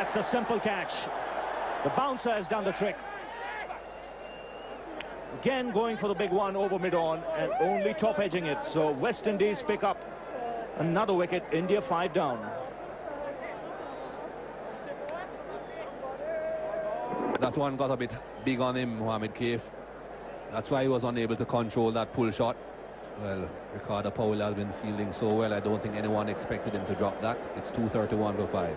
That's a simple catch. The bouncer has done the trick. Again going for the big one over mid-on and only top edging it. So West Indies pick up another wicket. India five down. That one got a bit big on him, Mohamed Kaif. That's why he was unable to control that pull shot. Well, Ricardo Powell has been fielding so well, I don't think anyone expected him to drop that. It's 2.31 for 5.